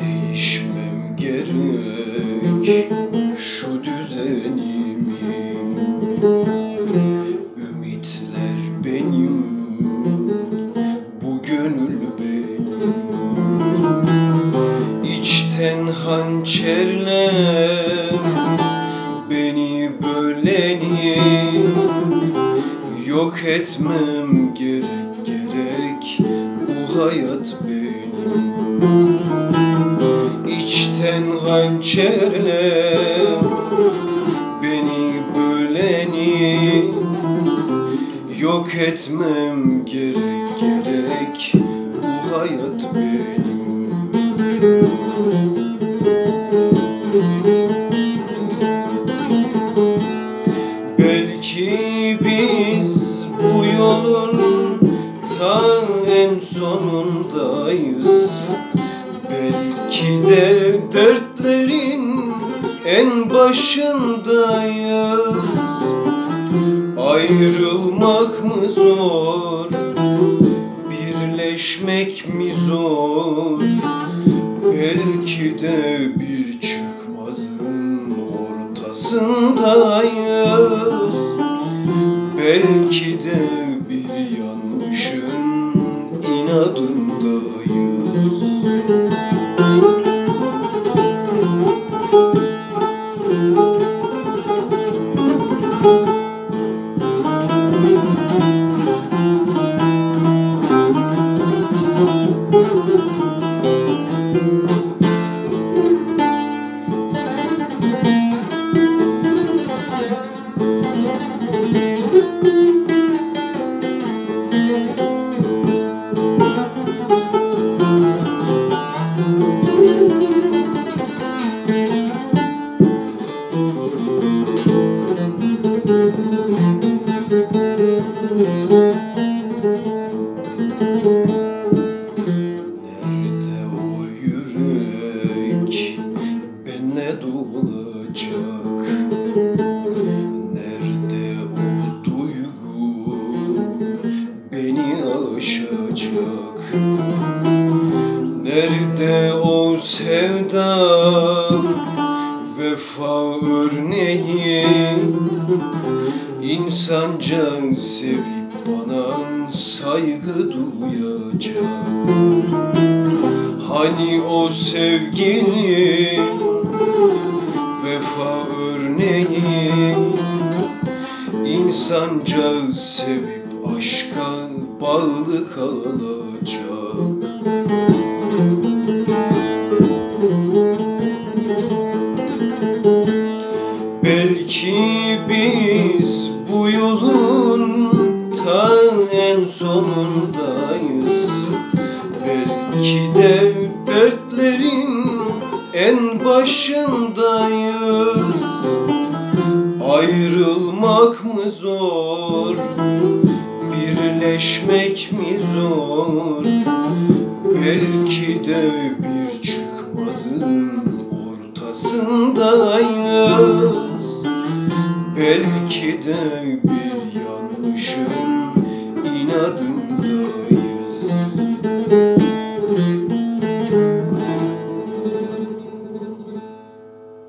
Değişmem gerek şu düzeni. Yok etmem gerek gerek Bu hayat benim. İçten hançerle Beni böleni Yok etmem gerek gerek Bu hayat benim yolun ta en sonundayız. Belki de dertlerin en başındayız. Ayrılmak mı zor, birleşmek mi zor? Belki de bir çıkmazın ortasındayız. Belki de Nerede o sevda? Vefa örneği İnsanca sevip bana saygı duyacak. Hani o sevgili vefa örneği İnsanca sevip aşka bağlı kalacak Belki biz bu yolun ta en sonundayız. Belki de dertlerin en başındayız. Ayrılmak mı zor, birleşmek mi zor? Belki de bir çıkmazın ortasındayız Belki de bir yanlışım inadımda